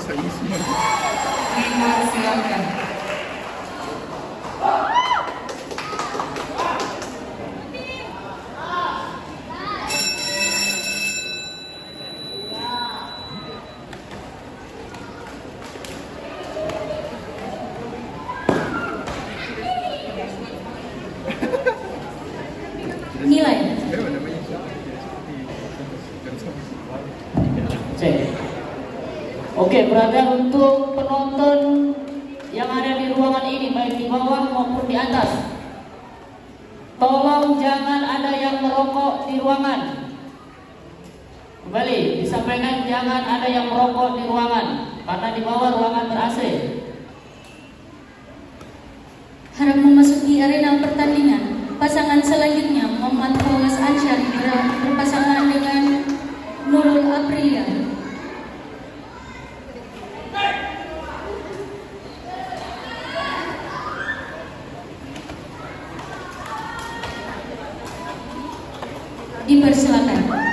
Saisma. Neymar silakan. Nilai Oke, berarti untuk penonton yang ada di ruangan ini baik di bawah maupun di atas. Tolong jangan ada yang merokok di ruangan. Kembali disampaikan jangan ada yang merokok di ruangan karena di bawah ruangan ber-AC. Harap memasuki arena pertandingan. Pasangan selanjutnya Muhammad Dipersilakan.